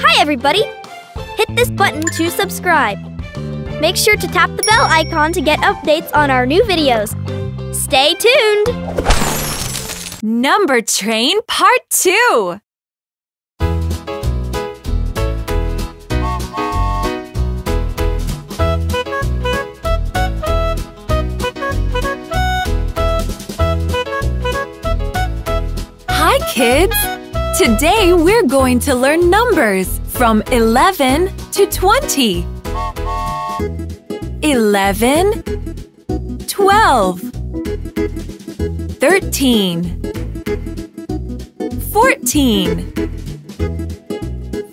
Hi, everybody! Hit this button to subscribe. Make sure to tap the bell icon to get updates on our new videos. Stay tuned! Number Train Part 2. Kids! Today we're going to learn numbers from 11 to 20. 11 12 13 14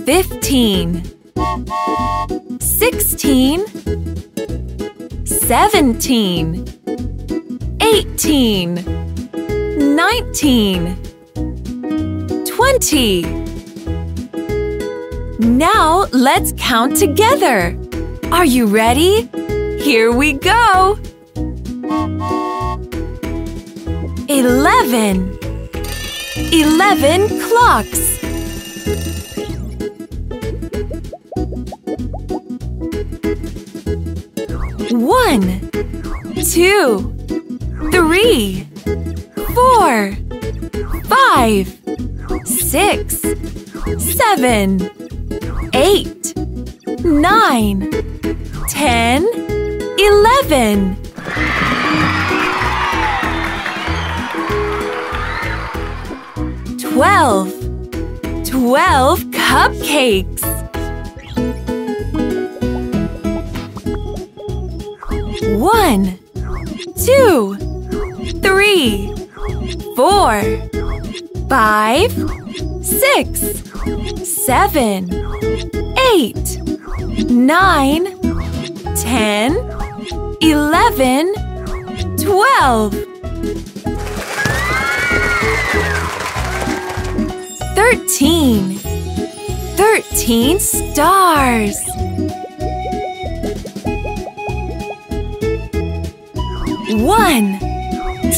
15 16 17 18 19 20 Now let's count together. Are you ready? Here we go! Eleven. Eleven clocks. One, two, three, four, five, six, seven, eight, nine, ten, eleven. Twelve. Twelve cupcakes. One, two, three, four, five, six, seven, eight, nine, ten, eleven, twelve. Thirteen. Thirteen stars. One,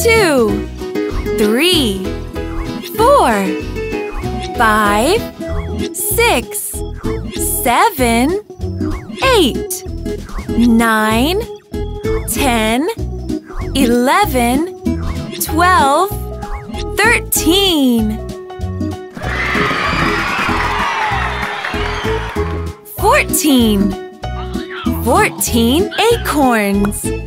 two, three, four, five, six, seven, eight, nine, ten, eleven, twelve, thirteen. Fourteen. Fourteen acorns.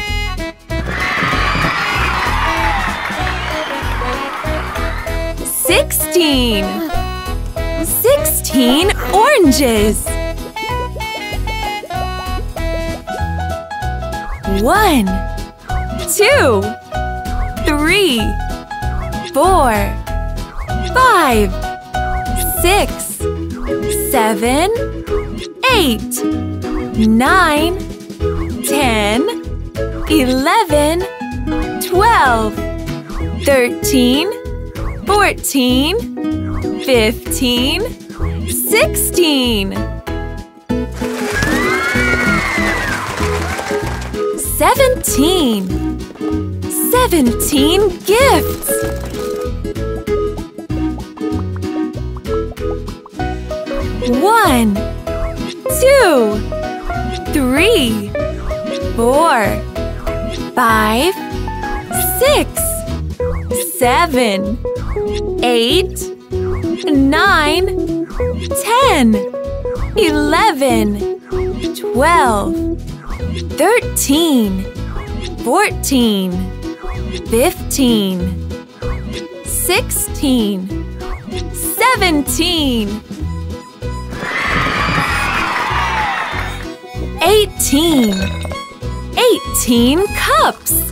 Sixteen. Sixteen oranges. One, two, three, four, five, six, seven, eight, nine, ten, eleven, twelve, thirteen, fourteen, fifteen, sixteen. Seventeen. Seventeen gifts. One, two, three, four, five, six, seven, eight, nine, ten, eleven, twelve, thirteen, fourteen, fifteen, sixteen, seventeen. 18 18 cups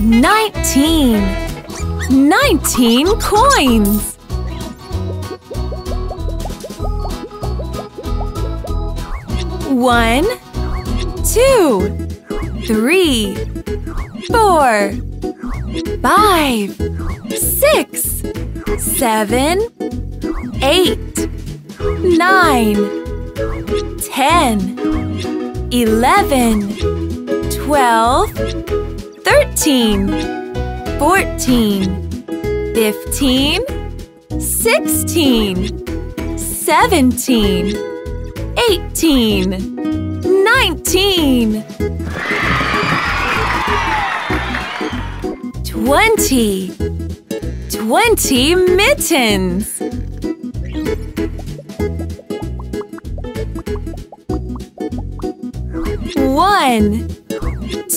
19 19 coins. One, two, three, four, five, six, seven, eight, nine, ten, eleven, twelve. 13 14 15 16 17 18 19 20 20 mittens One,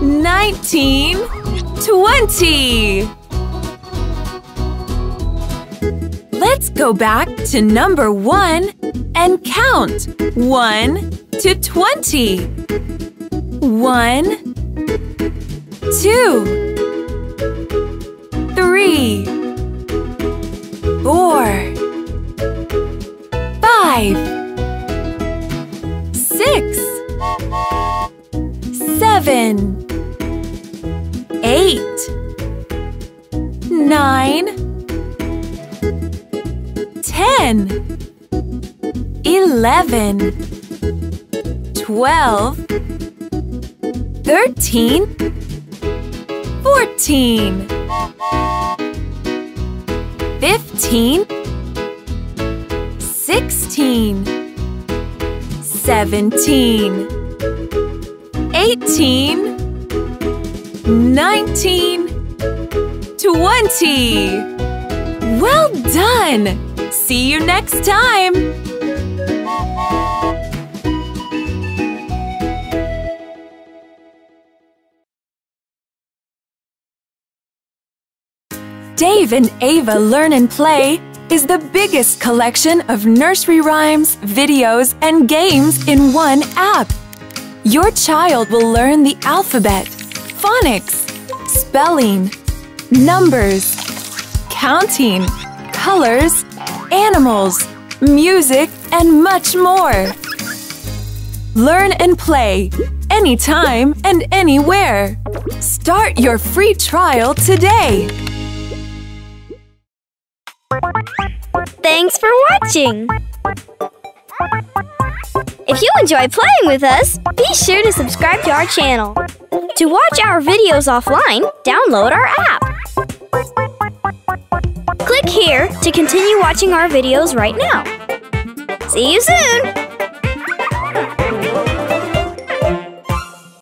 nineteen. 20! Let's go back to number 1 and count 1 to 20. 1 2 3 11 12 13 14 15 16 17 18 19 20 Well done! See you next time! Dave and Ava Learn and Play is the biggest collection of nursery rhymes, videos, and games in one app. Your child will learn the alphabet, phonics, spelling, numbers, counting, colors, animals, music, and much more. Learn and play anytime and anywhere. Start your free trial today. Thanks for watching! If you enjoy playing with us, be sure to subscribe to our channel. To watch our videos offline, download our app. Click here to continue watching our videos right now. See you soon!